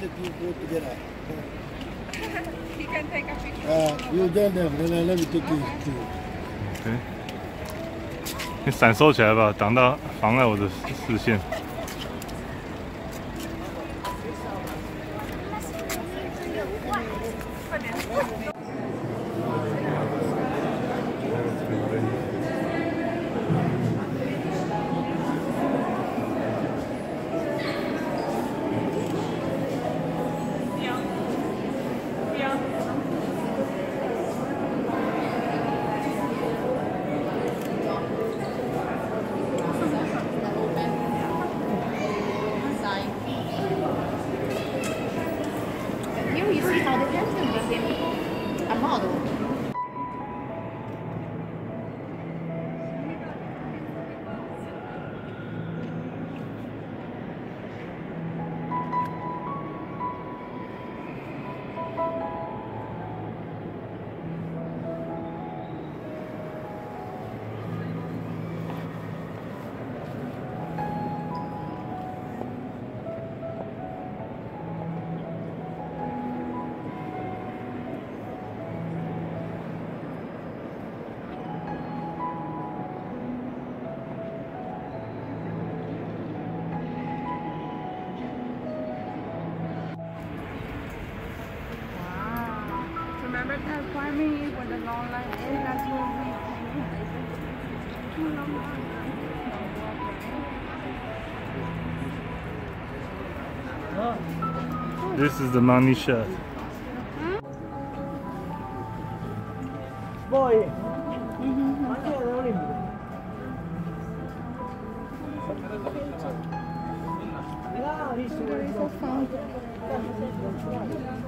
take you go together. He can take a picture. Uh, you them, then let me take you too. 对，你闪收起来吧，挡到妨碍我的视线。That farming with the long line? And that's what we Too long line. This is the money shot. Boy. Oh.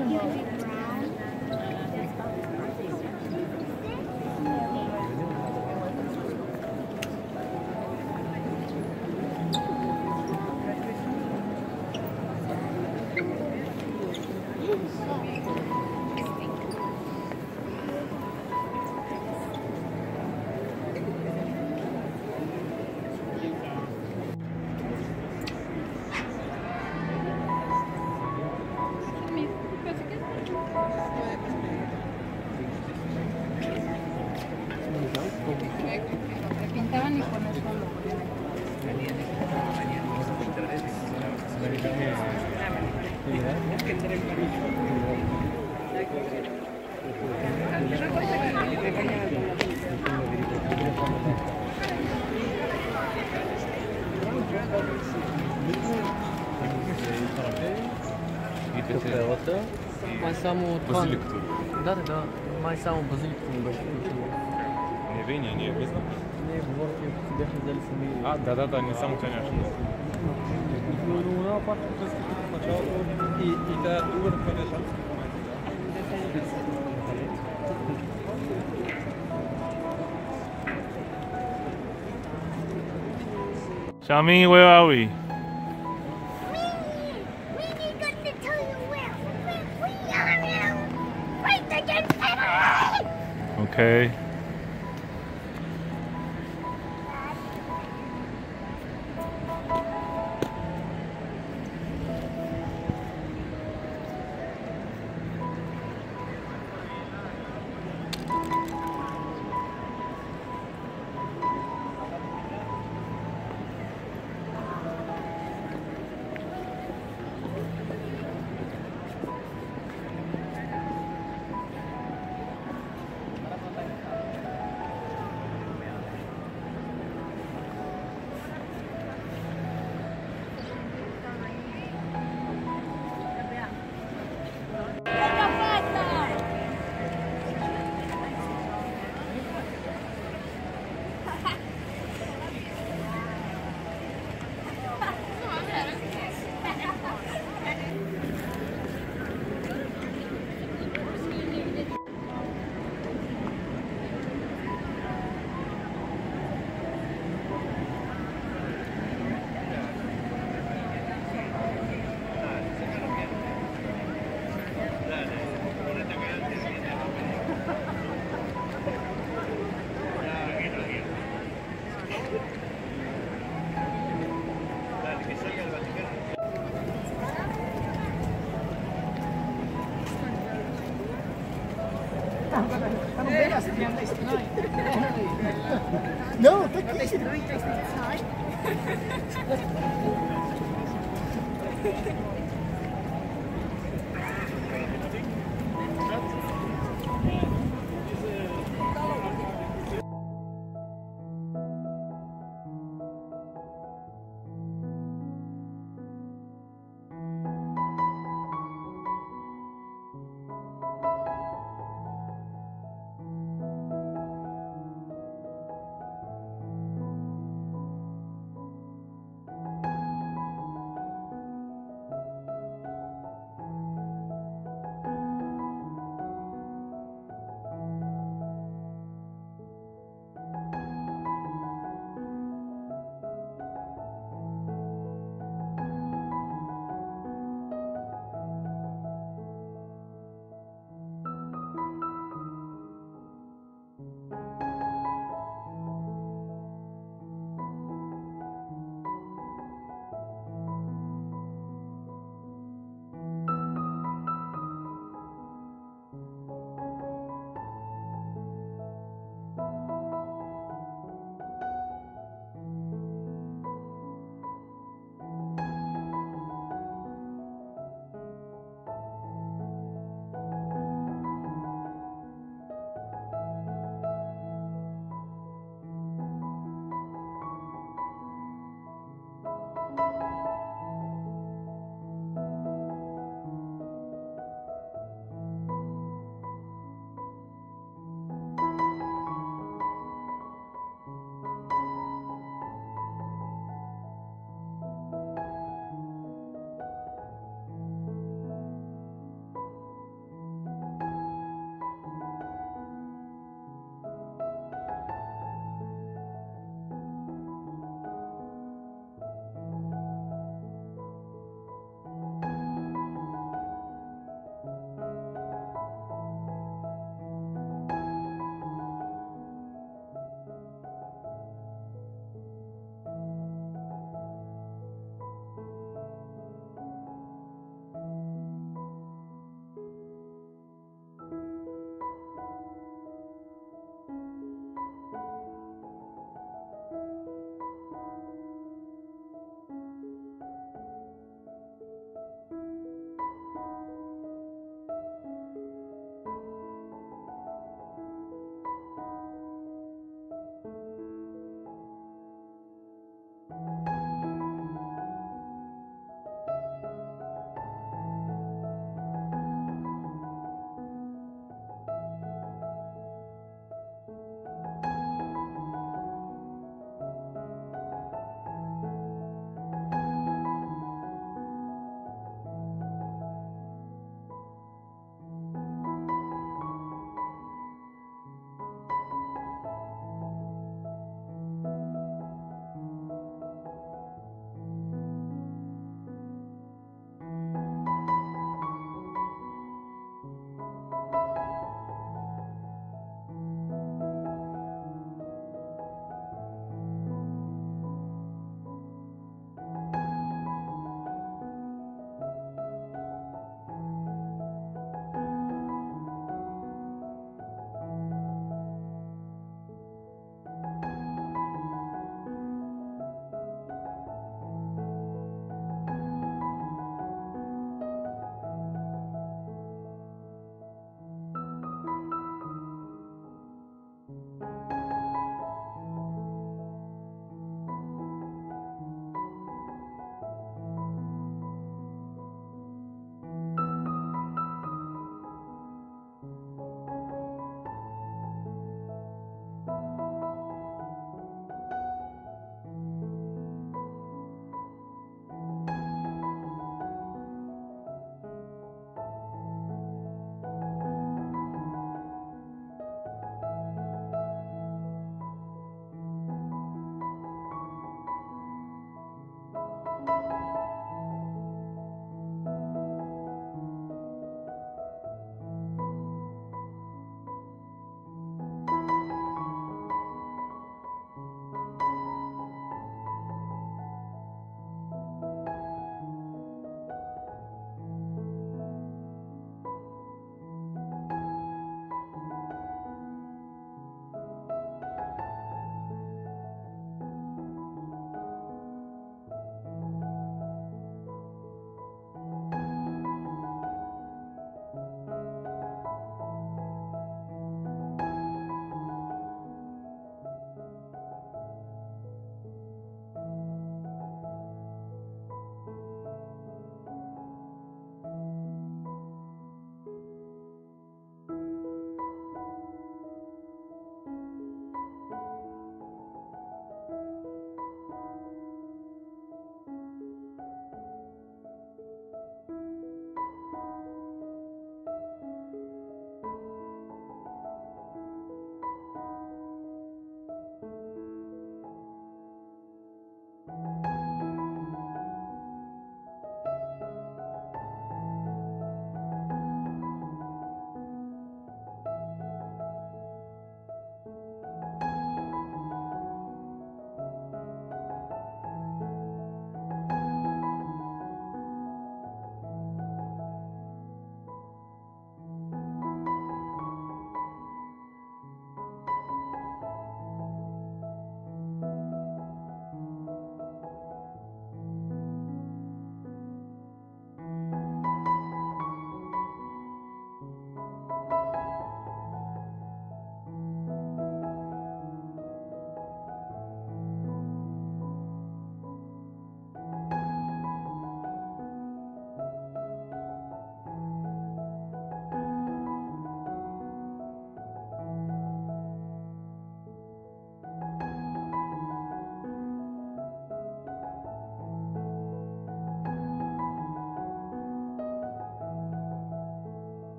Audienz Pintaban Капелата. Май само това... Базиликто. Да, да, да. Май само базиликто. Не бе, ние, ние, без Не, говоря. дяхи взяли сами. А, да-да-да, не само, конечно. Но, но она партия през като начало и, и да, другата понеже. Shami, where are we? Okay.